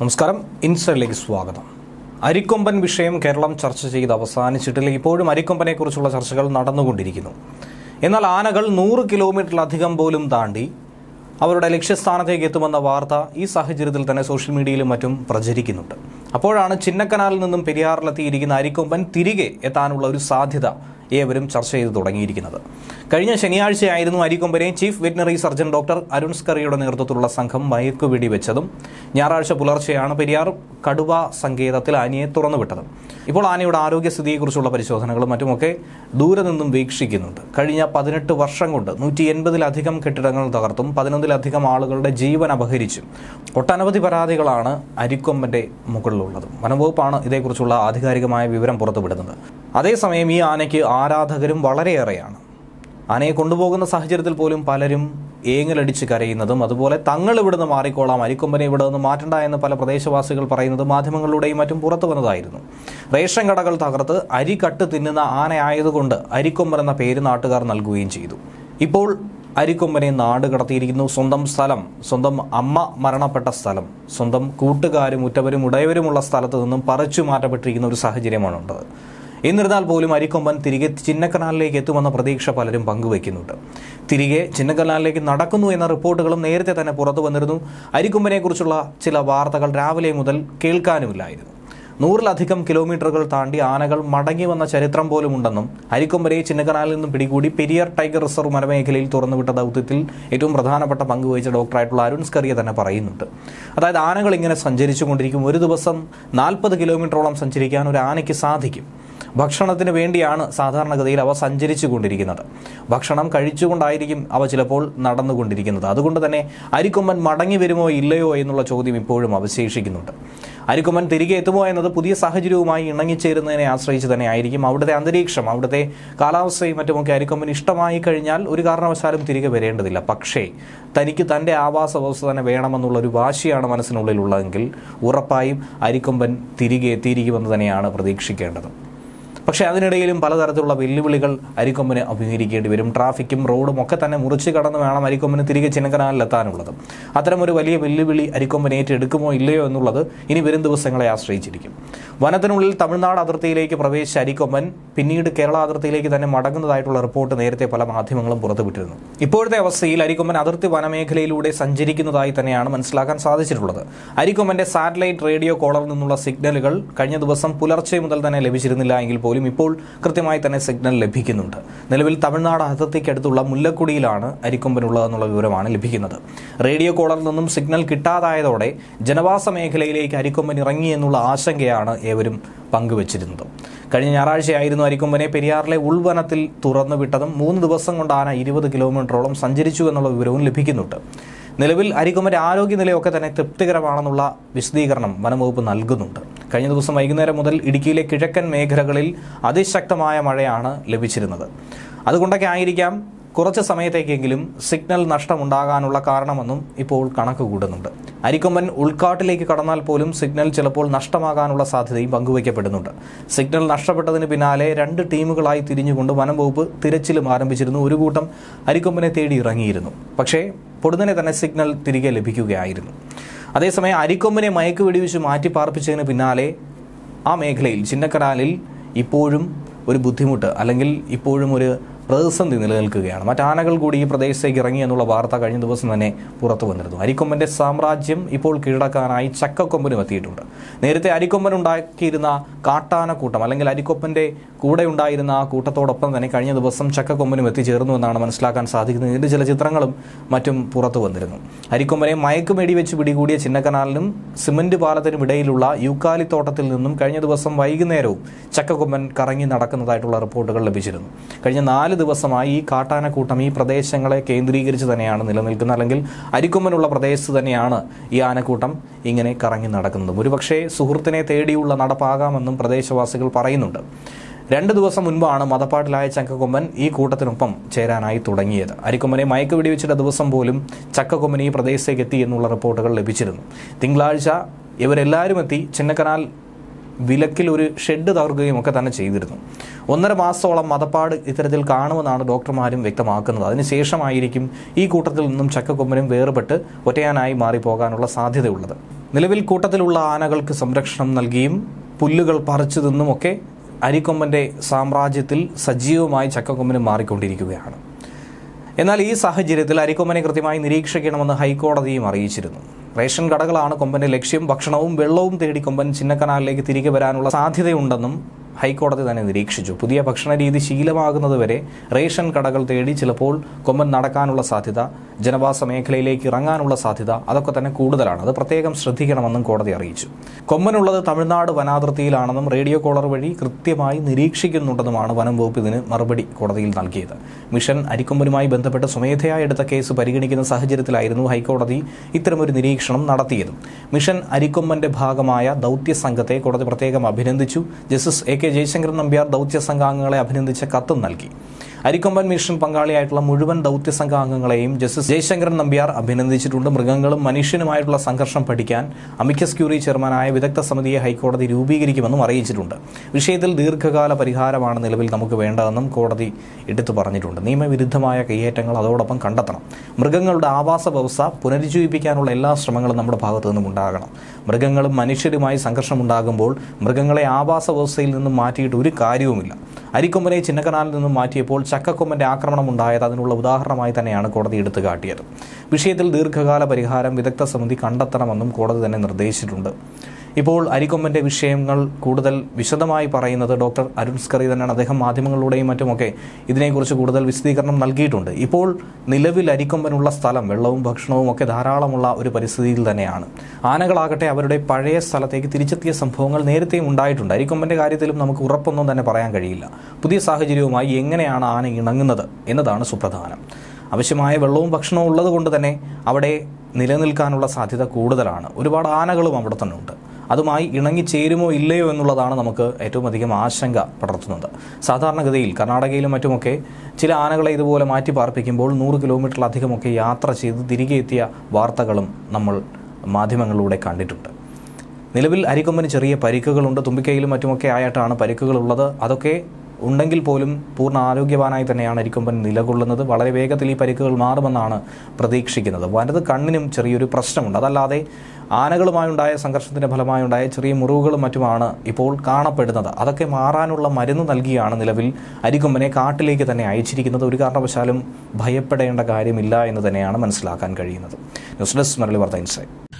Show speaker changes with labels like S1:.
S1: നമസ്കാരം. ഇൻസൈഡിലേക്ക് സ്വാഗതം. അരിക്കൊമ്പൻ വിഷയം കേരളം ചർച്ച ചെയ്ത് അവസാനിച്ചിട്ടില്ല. ഇപ്പോഴും അരിക്കൊമ്പനെക്കുറിച്ചുള്ള ചർച്ചകൾ നടന്നുകൊണ്ടിരിക്കുന്നു. എന്നാൽ ആനകൾ നൂറ് കിലോമീറ്ററിലധികം പോലും താണ്ടി അവരുടെ ലക്ഷ്യസ്ഥാനത്തേക്ക് എത്തുമെന്ന വാർത്ത ഈ സാഹചര്യത്തിൽ തന്നെ സോഷ്യൽ മീഡിയയിലും മറ്റും പ്രചരിക്കുന്നുണ്ട്. അപ്പോഴാണ് ചിന്നക്കനാലിൽ നിന്നും പെരിയാറിലെത്തിയിരിക്കുന്ന അരിക്കൊമ്പൻ തിരികെ എത്താനുള്ള ഒരു സാധ്യത ഏവരും ചർച്ച ചെയ്ത് തുടങ്ങിയിരിക്കുന്നത്. കഴിഞ്ഞ ശനിയാഴ്ചയായിരുന്നു അരിക്കൊമ്പനെ chief veterinary surgeon doctor Arun സ്കറിയുടെ നേതൃത്വത്തിലുള്ള സംഘം മയക്കു വെച്ചതും ഞായറാഴ്ച പുലർച്ചെയാണ് പെരിയാർ കടുവ സങ്കേതത്തിൽ ആനയെ തുറന്നുവിട്ടത്. ഇപ്പോൾ ആനയുടെ ആരോഗ്യസ്ഥിതിയെക്കുറിച്ചുള്ള പരിശോധനകളും മറ്റുമൊക്കെ ദൂരെ നിന്നും വീക്ഷിക്കുന്നുണ്ട്. കഴിഞ്ഞ പതിനെട്ട് വർഷം കൊണ്ട് നൂറ്റി എൺപതിലധികം കെട്ടിടങ്ങൾ തകർത്തും പതിനൊന്നിലധികം ആളുകളുടെ ജീവൻ അപഹരിച്ചും ഒട്ടനവധി പരാതികളാണ് അരിക്കൊമ്പന്റെ മുകളിലുള്ളത്. വനംവകുപ്പാണ് ഇതേക്കുറിച്ചുള്ള ആധികാരികമായ വിവരം പുറത്തുവിടുന്നത്. അതേസമയം ഈ ആനയ്ക്ക് ആരാധകരും വളരെയേറെയാണ്. ആനയെ കൊണ്ടുപോകുന്ന സാഹചര്യത്തിൽ പോലും പലരും ഏങ്ങലടിച്ച് കരയുന്നതും അതുപോലെ തങ്ങൾ ഇവിടുന്ന് മാറിക്കോളാം അരിക്കൊമ്പനെ ഇവിടെ നിന്ന് മാറ്റണ്ട എന്ന് പല പ്രദേശവാസികൾ പറയുന്നത് മാധ്യമങ്ങളിലൂടെയും മറ്റും പുറത്തു വന്നതായിരുന്നു. റേഷൻ കടകൾ തകർത്ത് അരി കട്ട് തിന്നുന്ന ആനയായതുകൊണ്ട് അരിക്കൊമ്പൻ എന്ന പേര് നാട്ടുകാർ നൽകുകയും ചെയ്തു. ഇപ്പോൾ അരിക്കൊമ്പനെ നാട് കടത്തിയിരിക്കുന്നു. സ്വന്തം സ്ഥലം സ്വന്തം അമ്മ മരണപ്പെട്ട സ്ഥലം സ്വന്തം കൂട്ടുകാരും ഉറ്റവരും ഉടയവരുമുള്ള സ്ഥലത്ത് നിന്നും പറിച്ചു മാറ്റപ്പെട്ടിരിക്കുന്ന ഒരു സാഹചര്യമാണ് ഉള്ളത് എന്നിരുന്നാൽ പോലും അരിക്കൊമ്പൻ തിരികെ ചിന്നക്കനാലിലേക്ക് എത്തുമെന്ന പ്രതീക്ഷ പലരും പങ്കുവയ്ക്കുന്നുണ്ട്. തിരികെ ചിന്നക്കനാലിലേക്ക് നടക്കുന്നു എന്ന റിപ്പോർട്ടുകളും നേരത്തെ തന്നെ പുറത്തു വന്നിരുന്നു. അരിക്കൊമ്പനെക്കുറിച്ചുള്ള ചില വാർത്തകൾ രാവിലെ മുതൽ കേൾക്കാനുമില്ലായിരുന്നു. നൂറിലധികം കിലോമീറ്ററുകൾ താണ്ടി ആനകൾ മടങ്ങി വന്ന ചരിത്രം പോലും ഉണ്ടെന്നും അരിക്കൊമ്പരെ ചിന്നക്കനാലിൽ നിന്നും പിടികൂടി പെരിയർ ടൈഗർ റിസർവ് വനമേഖലയിൽ തുറന്നുവിട്ട ദൗത്യത്തിൽ ഏറ്റവും പ്രധാനപ്പെട്ട പങ്ക് വഹിച്ച ഡോക്ടറായിട്ടുള്ള അരുൺ സ്കറിയ തന്നെ പറയുന്നുണ്ട്. അതായത് ആനകൾ ഇങ്ങനെ സഞ്ചരിച്ചു കൊണ്ടിരിക്കും ഒരു ദിവസം നാൽപ്പത് കിലോമീറ്ററോളം സഞ്ചരിക്കാൻ ഒരു ആനയ്ക്ക് സാധിക്കും. ഭക്ഷണത്തിന് വേണ്ടിയാണ് സാധാരണഗതിയിൽ അവ സഞ്ചരിച്ചു കൊണ്ടിരിക്കുന്നത് ഭക്ഷണം കഴിച്ചുകൊണ്ടായിരിക്കും അവ ചിലപ്പോൾ നടന്നുകൊണ്ടിരിക്കുന്നത്. അതുകൊണ്ട് തന്നെ അരിക്കൊമ്പൻ മടങ്ങി വരുമോ ഇല്ലയോ എന്നുള്ള ചോദ്യം ഇപ്പോഴും അവശേഷിക്കുന്നുണ്ട്. അരിക്കൊമ്പൻ തിരികെ എത്തുമോ എന്നത് പുതിയ സാഹചര്യവുമായി ഇണങ്ങിച്ചേരുന്നതിനെ ആശ്രയിച്ച് തന്നെ ആയിരിക്കും അവിടുത്തെ അന്തരീക്ഷം. അവിടുത്തെ കാലാവസ്ഥയും മറ്റുമൊക്കെ അരിക്കൊമ്പൻ ഇഷ്ടമായി കഴിഞ്ഞാൽ ഒരു കാരണവശാലും തിരികെ വരേണ്ടതില്ല. പക്ഷേ തനിക്ക് തന്റെ ആവാസ വ്യവസ്ഥ തന്നെ വേണമെന്നുള്ള ഒരു വാശിയാണ് മനസ്സിനുള്ളിലുള്ളതെങ്കിൽ ഉറപ്പായും അരിക്കൊമ്പൻ തിരികെ എത്തിയിരിക്കുമെന്ന് തന്നെയാണ് പ്രതീക്ഷിക്കേണ്ടത്. പക്ഷേ അതിനിടയിലും പലതരത്തിലുള്ള വെല്ലുവിളികൾ അരിക്കൊമ്പന് അഭിമുഖീകരിക്കേണ്ടി വരും. ട്രാഫിക്കും റോഡും ഒക്കെ തന്നെ മുറിച്ച് കടന്ന് വേണം അരിക്കൊമ്പന് തിരികെ ചിന്നക്കനാലിലെത്താനുള്ളത് അത്തരമൊരു വലിയ വെല്ലുവിളി അരിക്കൊമ്പൻ ഏറ്റെടുക്കുമോ ഇല്ലയോ എന്നുള്ളത് ഇനി വരും ദിവസങ്ങളെ ആശ്രയിച്ചിരിക്കും. വനത്തിനുള്ളിൽ തമിഴ്നാട് അതിർത്തിയിലേക്ക് പ്രവേശിച്ച അരിക്കൊമ്പൻ പിന്നീട് കേരള അതിർത്തിയിലേക്ക് തന്നെ മടങ്ങുന്നതായിട്ടുള്ള റിപ്പോർട്ട് നേരത്തെ പല മാധ്യമങ്ങളും പുറത്തുവിട്ടിരുന്നു. ഇപ്പോഴത്തെ അവസ്ഥയിൽ അരിക്കൊമ്പൻ അതിർത്തി വനമേഖലയിലൂടെ സഞ്ചരിക്കുന്നതായി തന്നെയാണ് മനസ്സിലാക്കാൻ സാധിച്ചിട്ടുള്ളത്. അരിക്കൊമ്പന്റെ സാറ്റലൈറ്റ് റേഡിയോ കോളറിൽ നിന്നുള്ള സിഗ്നലുകൾ കഴിഞ്ഞ ദിവസം പുലർച്ചെ മുതൽ തന്നെ ലഭിച്ചിരുന്നില്ല എങ്കിൽ പോലും ഇപ്പോൾ കൃത്യമായി തന്നെ സിഗ്നൽ ലഭിക്കുന്നുണ്ട്. നിലവിൽ തമിഴ്നാട് അതിർത്തിക്കടുത്തുള്ള മുല്ലക്കുടിയിലാണ് അരിക്കൊമ്പനുള്ളതെന്നുള്ള വിവരമാണ് ലഭിക്കുന്നത്. റേഡിയോ കോളറിൽ നിന്നും സിഗ്നൽ കിട്ടാതായതോടെ ജനവാസ മേഖലയിലേക്ക് അരിക്കൊമ്പൻ ഇറങ്ങി എന്നുള്ള ആശങ്കയാണ് ഏവരും പങ്കുവച്ചിരുന്നത്. കഴിഞ്ഞ ഞായറാഴ്ചയായിരുന്നു അരിക്കൊമ്പനെ പെരിയാറിലെ ഉൾവനത്തിൽ തുറന്നുവിട്ടതും മൂന്ന് ദിവസം കൊണ്ടാണ് ഇരുപത് കിലോമീറ്ററോളം സഞ്ചരിച്ചു എന്നുള്ള വിവരവും ലഭിക്കുന്നുണ്ട്. നിലവിൽ അരിക്കൊമ്പന്റെ ആരോഗ്യനിലയൊക്കെ തന്നെ തൃപ്തികരമാണെന്നുള്ള വിശദീകരണം വനംവകുപ്പ് നൽകുന്നുണ്ട്. കഴിഞ്ഞ ദിവസം വൈകുന്നേരം മുതൽ ഇടുക്കിയിലെ കിഴക്കൻ മേഖലകളിൽ അതിശക്തമായ മഴയാണ് ലഭിച്ചിരുന്നത്. അതുകൊണ്ടൊക്കെ ആയിരിക്കാം കുറച്ച് സമയത്തേക്കെങ്കിലും സിഗ്നൽ നഷ്ടമുണ്ടാകാനുള്ള കാരണമെന്നും ഇപ്പോൾ കണക്ക് കൂടുന്നുണ്ട് അരിക്കൊമ്പൻ ഉൾക്കാട്ടിലേക്ക് കടന്നാൽ പോലും സിഗ്നൽ ചിലപ്പോൾ നഷ്ടമാകാനുള്ള സാധ്യതയും പങ്കുവയ്ക്കപ്പെടുന്നുണ്ട്. സിഗ്നൽ നഷ്ടപ്പെട്ടതിന് പിന്നാലെ രണ്ട് ടീമുകളായി തിരിഞ്ഞുകൊണ്ട് വനം വകുപ്പ് തിരച്ചിലും ആരംഭിച്ചിരുന്നു. ഒരു കൂട്ടം അരിക്കൊമ്പനെ തേടി ഇറങ്ങിയിരുന്നു പക്ഷേ പൊടുന്നനെ തന്നെ സിഗ്നൽ തിരികെ ലഭിക്കുകയായിരുന്നു. അതേസമയം അരിക്കൊമ്പനെ മയക്ക് വെടിവെച്ച് മാറ്റി പാർപ്പിച്ചതിന് പിന്നാലെ ആ മേഖലയിൽ ചിന്നക്കടാലിൽ ഇപ്പോഴും ഒരു ബുദ്ധിമുട്ട് അല്ലെങ്കിൽ ഇപ്പോഴും ഒരു പ്രതിസന്ധി നിലനിൽക്കുകയാണ്. മറ്റാനകൾ കൂടി ഈ പ്രദേശത്തേക്ക് ഇറങ്ങി എന്നുള്ള വാർത്ത കഴിഞ്ഞ ദിവസം തന്നെ പുറത്തു വന്നിരുന്നു. അരിക്കൊമ്പന്റെ സാമ്രാജ്യം ഇപ്പോൾ കീഴടക്കാനായി ചക്കക്കൊമ്പനും എത്തിയിട്ടുണ്ട്. നേരത്തെ അരിക്കൊമ്പൻ ഉണ്ടാക്കിയിരുന്ന കാട്ടാനക്കൂട്ടം അല്ലെങ്കിൽ അരിക്കൊമ്പന്റെ കൂടെ ഉണ്ടായിരുന്ന ആ കൂട്ടത്തോടൊപ്പം തന്നെ കഴിഞ്ഞ ദിവസം ചക്കക്കൊമ്പനും എത്തിച്ചേർന്നു എന്നാണ് മനസ്സിലാക്കാൻ സാധിക്കുന്നത്. ഇതിന്റെ ചില ചിത്രങ്ങളും മറ്റും പുറത്തു വന്നിരുന്നു. അരിക്കൊമ്പനെ മയക്കുമേടി വെച്ച് പിടികൂടിയ ചിന്നക്കനാലിനും സിമന്റ് പാലത്തിനും ഇടയിലുള്ള യൂക്കാലിത്തോട്ടത്തിൽ നിന്നും കഴിഞ്ഞ ദിവസം വൈകുന്നേരവും ചക്കക്കൊമ്പൻ കറങ്ങി നടക്കുന്നതായിട്ടുള്ള റിപ്പോർട്ടുകൾ ലഭിച്ചിരുന്നു. കഴിഞ്ഞ നാല് ദിവസമായി ഈ കാട്ടാനക്കൂട്ടം ഈ പ്രദേശങ്ങളെ കേന്ദ്രീകരിച്ച് തന്നെയാണ് നിലനിൽക്കുന്നത്. അല്ലെങ്കിൽ അരിക്കൊമ്പനുള്ള പ്രദേശത്ത് തന്നെയാണ് ഈ ആനക്കൂട്ടം ഇങ്ങനെ കറങ്ങി നടക്കുന്നതും. ഒരുപക്ഷെ സുഹൃത്തിനെ തേടിയുള്ള നടപ്പാകാമെന്നും പ്രദേശവാസികൾ പറയുന്നുണ്ട്. രണ്ട് ദിവസം മുൻപാണ് മതപ്പാട്ടിലായ ചക്കക്കൊമ്പൻ ഈ കൂട്ടത്തിനൊപ്പം ചേരാനായി തുടങ്ങിയത്. അരിക്കൊമ്പനെ മയക്ക് വെടിവെച്ചിട്ട ദിവസം പോലും ചക്കക്കൊമ്പൻ ഈ പ്രദേശത്തേക്ക് എത്തി എന്നുള്ള റിപ്പോർട്ടുകൾ ലഭിച്ചിരുന്നു. തിങ്കളാഴ്ച ഇവരെല്ലാവരും എത്തി ചിന്നക്കനാൽ വിലക്കിൽ ഒരു ഷെഡ് തകർക്കുകയും ഒക്കെ തന്നെ ചെയ്തിരുന്നു. ഒന്നര മാസത്തോളം മതപ്പാട് ഇത്തരത്തിൽ കാണുമെന്നാണ് ഡോക്ടർമാരും വ്യക്തമാക്കുന്നത്. അതിനുശേഷമായിരിക്കും ഈ കൂട്ടത്തിൽ നിന്നും ചക്കക്കൊമ്പനും വേർപെട്ട് ഒറ്റയാനായി മാറിപ്പോകാനുള്ള സാധ്യതയുള്ളത്. നിലവിൽ കൂട്ടത്തിലുള്ള ആനകൾക്ക് സംരക്ഷണം നൽകിയും പുല്ലുകൾ പറിച്ചു നിന്നുമൊക്കെ അരിക്കൊമ്പന്റെ സാമ്രാജ്യത്തിൽ സജീവമായി ചക്കക്കൊമ്പനും മാറിക്കൊണ്ടിരിക്കുകയാണ്. എന്നാൽ ഈ സാഹചര്യത്തിൽ അരിക്കൊമ്പനെ കൃത്യമായി നിരീക്ഷിക്കണമെന്ന് ഹൈക്കോടതിയും അറിയിച്ചിരുന്നു. റേഷൻ കടകളാണ് കൊമ്പന്റെ ലക്ഷ്യം. ഭക്ഷണവും വെള്ളവും തേടി കൊമ്പൻ ചിന്നക്കനാലിലേക്ക് തിരികെ വരാനുള്ള സാധ്യതയുണ്ടെന്നും ഹൈക്കോടതി തന്നെ നിരീക്ഷിച്ചു. പുതിയ ഭക്ഷണ രീതി ശീലമാകുന്നതുവരെ റേഷൻ കടകൾ തേടി ചിലപ്പോൾ കൊമ്പൻ നടക്കാനുള്ള സാധ്യത ജനവാസ മേഖലയിലേക്ക് ഇറങ്ങാനുള്ള സാധ്യത അതൊക്കെ തന്നെ കൂടുതലാണ്. അത് പ്രത്യേകം ശ്രദ്ധിക്കണമെന്നും കോടതി അറിയിച്ചു. കൊമ്പനുള്ളത് തമിഴ്നാട് വനാതിർത്തിയിലാണെന്നും റേഡിയോ കോളർ വഴി കൃത്യമായി നിരീക്ഷിക്കുന്നുണ്ടെന്നുമാണ് വനം വകുപ്പ് ഇതിന് മറുപടി കോടതിയിൽ നൽകിയത്. മിഷൻ അരിക്കൊമ്പനുമായി ബന്ധപ്പെട്ട് സ്വമേധയാ എടുത്ത കേസ് പരിഗണിക്കുന്ന സാഹചര്യത്തിലായിരുന്നു ഹൈക്കോടതി ഇത്തരമൊരു നിരീക്ഷണം നടത്തിയതും. മിഷൻ അരിക്കൊമ്പന്റെ ഭാഗമായ ദൗത്യ സംഘത്തെ കോടതി പ്രത്യേകം അഭിനന്ദിച്ചു. Justice A K Jayasankaran Nambiar ദൗത്യ സംഘാംഗങ്ങളെ അഭിനന്ദിച്ച കത്തും നൽകി. അരിക്കൊമ്പൻ മിഷൻ പങ്കാളിയായിട്ടുള്ള മുഴുവൻ ദൗത്യ സംഘാംഗങ്ങളെയും ജസ്റ്റിസ് ജയശങ്കരൻ നമ്പ്യാർ അഭിനന്ദിച്ചിട്ടുണ്ട്. മൃഗങ്ങളും മനുഷ്യനുമായിട്ടുള്ള സംഘർഷം പഠിക്കാൻ അമിക്കസ് ക്യൂറി ചെയർമാനായ വിദഗ്ധ സമിതിയെ ഹൈക്കോടതി രൂപീകരിക്കുമെന്നും അറിയിച്ചിട്ടുണ്ട്. വിഷയത്തിൽ ദീർഘകാല പരിഹാരമാണ് നിലവിൽ നമുക്ക് വേണ്ടതെന്നും കോടതി എടുത്തു പറഞ്ഞിട്ടുണ്ട്. നിയമവിരുദ്ധമായ കയ്യേറ്റങ്ങൾ അതോടൊപ്പം കണ്ടെത്തണം. മൃഗങ്ങളുടെ ആവാസ വ്യവസ്ഥ പുനരുജ്ജീവിപ്പിക്കാനുള്ള എല്ലാ ശ്രമങ്ങളും നമ്മുടെ ഭാഗത്തു നിന്നും ഉണ്ടാകണം. മൃഗങ്ങളും മനുഷ്യരുമായി സംഘർഷമുണ്ടാകുമ്പോൾ മൃഗങ്ങളെ ആവാസ വ്യവസ്ഥയിൽ നിന്നും മാറ്റിയിട്ട് ഒരു കാര്യവുമില്ല. അരിക്കൊമ്പനെ ചിന്നക്കനാലിൽ നിന്നും മാറ്റിയപ്പോൾ ചക്കക്കൊമ്പന്റെ ആക്രമണം ഉണ്ടായത് അതിനുള്ള ഉദാഹരണമായി തന്നെയാണ് കോടതി എടുത്തു കാട്ടിയത്. വിഷയത്തിൽ ദീർഘകാല പരിഹാരം വിദഗ്ധ സമിതി കണ്ടെത്തണമെന്നും കോടതി തന്നെ നിർദ്ദേശിച്ചിട്ടുണ്ട്. ഇപ്പോൾ അരിക്കൊമ്പന്റെ വിഷയങ്ങൾ കൂടുതൽ വിശദമായി പറയുന്നത് ഡോക്ടർ അരുൺ സ്കറി തന്നെയാണ്. അദ്ദേഹം മാധ്യമങ്ങളിലൂടെയും മറ്റുമൊക്കെ ഇതിനെക്കുറിച്ച് കൂടുതൽ വിശദീകരണം നൽകിയിട്ടുണ്ട്. ഇപ്പോൾ നിലവിൽ അരിക്കൊമ്പനുള്ള സ്ഥലം വെള്ളവും ഭക്ഷണവും ഒക്കെ ധാരാളമുള്ള ഒരു പരിസ്ഥിതിയിൽ തന്നെയാണ്. ആനകളാകട്ടെ അവരുടെ പഴയ സ്ഥലത്തേക്ക് തിരിച്ചെത്തിയ സംഭവങ്ങൾ നേരത്തെയും ഉണ്ടായിട്ടുണ്ട്. അരിക്കൊമ്പന്റെ കാര്യത്തിലും നമുക്ക് ഉറപ്പൊന്നും തന്നെ പറയാൻ കഴിയില്ല. പുതിയ സാഹചര്യവുമായി എങ്ങനെയാണ് ആന ഇണങ്ങുന്നത് എന്നതാണ് സുപ്രധാനം. ആവശ്യമായ വെള്ളവും ഭക്ഷണവും ഉള്ളത് കൊണ്ട് തന്നെ അവിടെ നിലനിൽക്കാനുള്ള സാധ്യത കൂടുതലാണ്. ഒരുപാട് ആനകളും അവിടെ തന്നെ ഉണ്ട് അതുമായി ഇണങ്ങിച്ചേരുമോ ഇല്ലയോ എന്നുള്ളതാണ് നമുക്ക് ഏറ്റവും അധികം ആശങ്ക പടർത്തുന്നത്. സാധാരണഗതിയിൽ കർണാടകയിലും മറ്റുമൊക്കെ ചില ആനകളെ ഇതുപോലെ മാറ്റി പാർപ്പിക്കുമ്പോൾ നൂറ് കിലോമീറ്ററിലധികമൊക്കെ യാത്ര ചെയ്ത് തിരികെ എത്തിയ വാർത്തകളും നമ്മൾ മാധ്യമങ്ങളിലൂടെ കണ്ടിട്ടുണ്ട്. നിലവിൽ അരിക്കൊമ്പന് ചെറിയ പരിക്കുകളുണ്ട്. തുമ്പിക്കൈയിലും മറ്റുമൊക്കെ ആയിട്ടാണ് പരിക്കുകളുള്ളത്. അതൊക്കെ ഉണ്ടെങ്കിൽ പോലും പൂർണ ആരോഗ്യവാനായി തന്നെയാണ് അരിക്കൊമ്പൻ നിലകൊള്ളുന്നത്. വളരെ വേഗത്തിൽ ഈ പരിക്കുകൾ മാറുമെന്നാണ് പ്രതീക്ഷിക്കുന്നത്. വലത് കണ്ണിനും ചെറിയൊരു പ്രശ്നമുണ്ട്. അതല്ലാതെ ആനകളുമായുണ്ടായ സംഘർഷത്തിന്റെ ഫലമായുണ്ടായ ചെറിയ മുറിവുകളും മറ്റുമാണ് ഇപ്പോൾ കാണപ്പെടുന്നത്. അതൊക്കെ മാറാനുള്ള മരുന്ന് നൽകിയാണ് നിലവിൽ അരിക്കൊമ്പനെ കാട്ടിലേക്ക് തന്നെ അയച്ചിരിക്കുന്നത്. ഒരു കാരണവശാലും ഭയപ്പെടേണ്ട കാര്യമില്ല എന്ന് തന്നെയാണ് മനസ്സിലാക്കാൻ കഴിയുന്നത്. ന്യൂസ് ഡെസ്ക് മരളി വാർത്ത ഇൻസൈറ്റ്